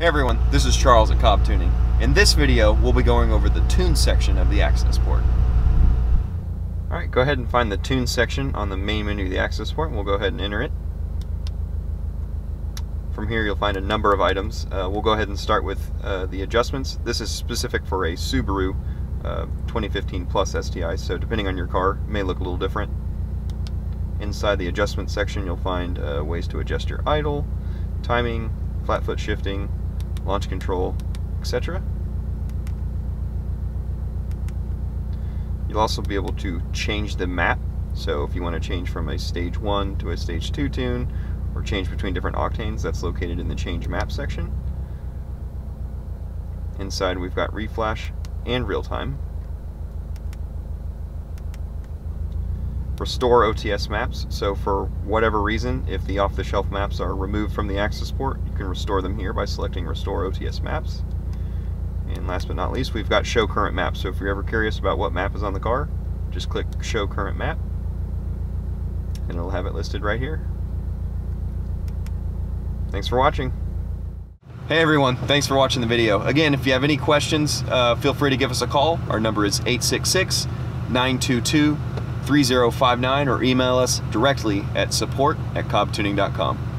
Hey everyone, this is Charles at Cobb Tuning. In this video, we'll be going over the tune section of the Accessport. Alright, go ahead and find the tune section on the main menu of the Accessport and we'll go ahead and enter it. From here you'll find a number of items. Uh, we'll go ahead and start with uh, the adjustments. This is specific for a Subaru uh, 2015 Plus STI, so depending on your car, it may look a little different. Inside the adjustment section you'll find uh, ways to adjust your idle, timing, flat foot shifting, launch control, etc. You'll also be able to change the map. So if you want to change from a stage 1 to a stage 2 tune, or change between different octanes, that's located in the change map section. Inside we've got reflash and real time. Restore OTS maps, so for whatever reason, if the off-the-shelf maps are removed from the Accessport, you can restore them here by selecting Restore OTS Maps. And last but not least, we've got Show Current Map, so if you're ever curious about what map is on the car, just click Show Current Map, and it'll have it listed right here. Thanks for watching. Hey everyone, thanks for watching the video. Again, if you have any questions, uh, feel free to give us a call. Our number is 866 922 3059 or email us directly at support at cobbtuning.com.